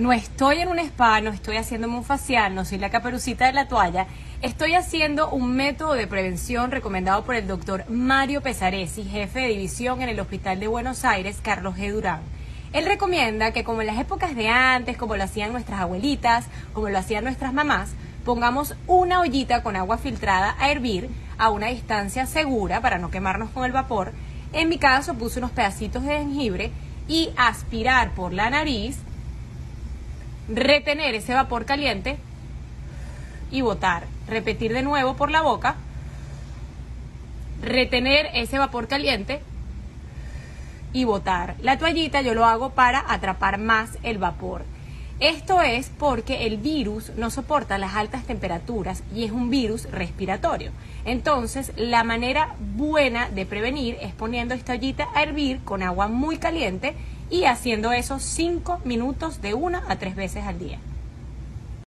no estoy en un spa, no estoy haciéndome un facial, no soy la caperucita de la toalla, estoy haciendo un método de prevención recomendado por el doctor Mario Pesaresi, jefe de división en el Hospital de Buenos Aires, Carlos G. Durán. Él recomienda que como en las épocas de antes, como lo hacían nuestras abuelitas, como lo hacían nuestras mamás, pongamos una ollita con agua filtrada a hervir a una distancia segura para no quemarnos con el vapor. En mi caso puse unos pedacitos de jengibre y aspirar por la nariz, retener ese vapor caliente y botar. Repetir de nuevo por la boca, retener ese vapor caliente y botar. La toallita yo lo hago para atrapar más el vapor. Esto es porque el virus no soporta las altas temperaturas y es un virus respiratorio. Entonces, la manera buena de prevenir es poniendo esta ollita a hervir con agua muy caliente y haciendo eso 5 minutos de una a tres veces al día.